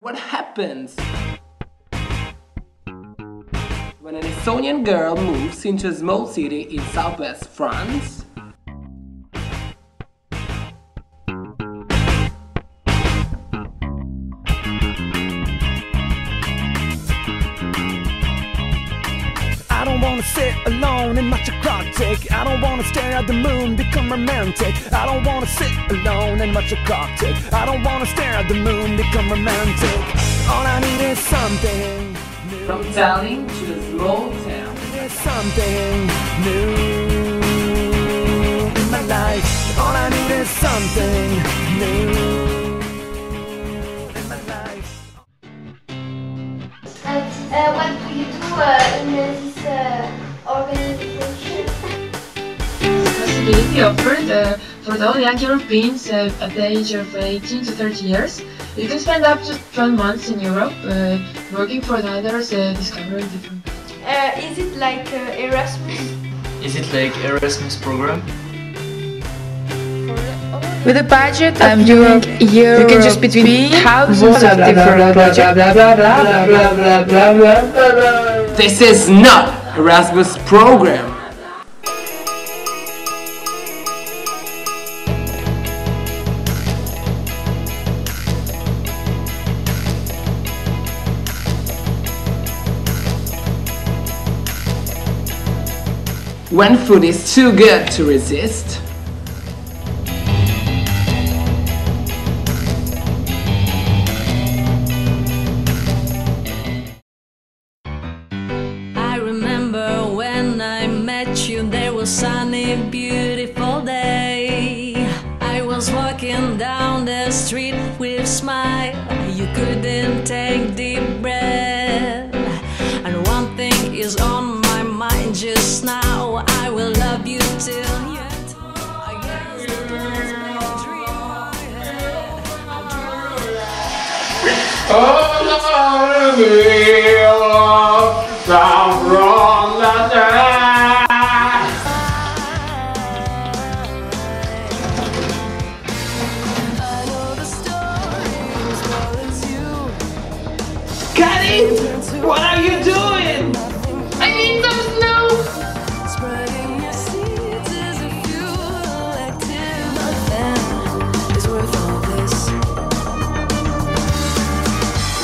What happens when an Estonian girl moves into a small city in southwest France? Wanna sit alone and watch a clock tick. I don't wanna stare at the moon, become romantic. I don't wanna sit alone and watch a clock tick. I don't wanna stare at the moon, become romantic. All I need is something new. From Tallinn to a small town. There's something new in my life. All I need is something new in my life. Uh, what do you do uh, in this uh, organization? possibility offered uh, for all young Europeans uh, at the age of 18 to 30 years. You can spend up to 12 months in Europe uh, working for the others, uh, discovering different Uh, is it like uh, Erasmus? Is it like Erasmus program? With a budget of Europe, you can choose between thousands of different projects. This is not Erasmus program. When food is too good to resist, sunny, beautiful day. I was walking down the street with smile. You couldn't take deep breath. And one thing is on my mind just now. I will love you till you. I guess it was Kenny, what are you doing? I need some snow. Spreading your seeds as if you elected nothing is worth all this.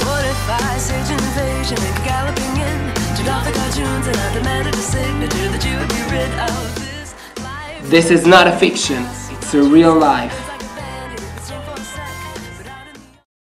What if I sage invasion galloping in? Turned off the cartoons and I demanded a signature that you would be rid of this. This is not a fiction, it's a real life.